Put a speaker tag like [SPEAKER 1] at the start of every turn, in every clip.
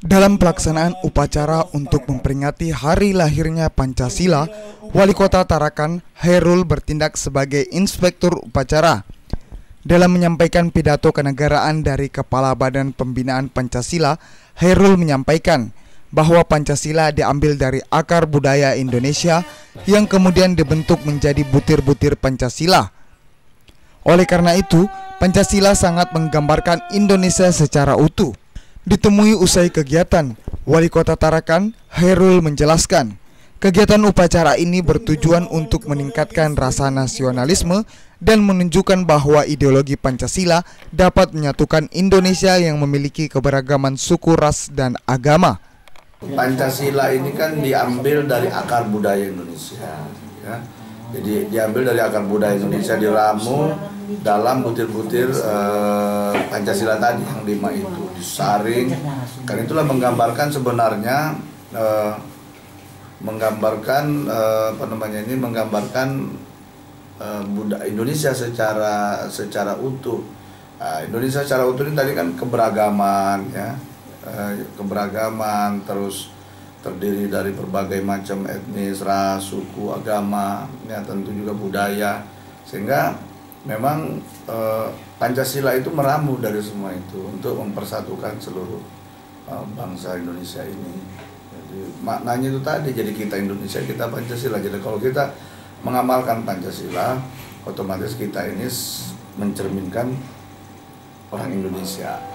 [SPEAKER 1] Dalam pelaksanaan upacara untuk memperingati hari lahirnya Pancasila, Wali Kota Tarakan Herul bertindak sebagai inspektur upacara. Dalam menyampaikan pidato kenegaraan dari Kepala Badan Pembinaan Pancasila, Herul menyampaikan bahwa Pancasila diambil dari akar budaya Indonesia yang kemudian dibentuk menjadi butir-butir Pancasila. Oleh karena itu, Pancasila sangat menggambarkan Indonesia secara utuh. Ditemui usai kegiatan, Wali Kota Tarakan, Herul menjelaskan, kegiatan upacara ini bertujuan untuk meningkatkan rasa nasionalisme dan menunjukkan bahwa ideologi Pancasila dapat menyatukan Indonesia yang memiliki keberagaman suku, ras, dan agama.
[SPEAKER 2] Pancasila ini kan diambil dari akar budaya Indonesia. Ya. Jadi diambil dari akar budaya Indonesia diramu dalam butir-butir uh, Pancasila tadi yang lima itu. Disaring. Karena itulah menggambarkan sebenarnya uh, menggambarkan uh, apa namanya ini menggambarkan uh, budaya Indonesia secara secara utuh. Uh, Indonesia secara utuh ini tadi kan keberagaman ya. Uh, keberagaman terus terdiri dari berbagai macam etnis ras suku agama ya tentu juga budaya sehingga memang eh, Pancasila itu meramu dari semua itu untuk mempersatukan seluruh eh, bangsa Indonesia ini. Jadi maknanya itu tadi jadi kita Indonesia kita Pancasila. Jadi kalau kita mengamalkan Pancasila, otomatis kita ini mencerminkan orang Indonesia.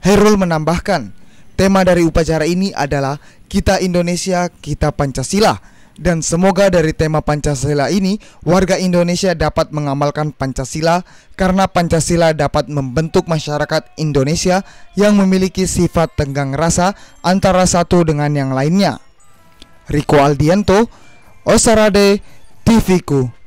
[SPEAKER 1] Herul menambahkan, tema dari upacara ini adalah Kita Indonesia, Kita Pancasila dan semoga dari tema Pancasila ini warga Indonesia dapat mengamalkan Pancasila karena Pancasila dapat membentuk masyarakat Indonesia yang memiliki sifat tenggang rasa antara satu dengan yang lainnya. Riko Aldianto, Osarade, TVku.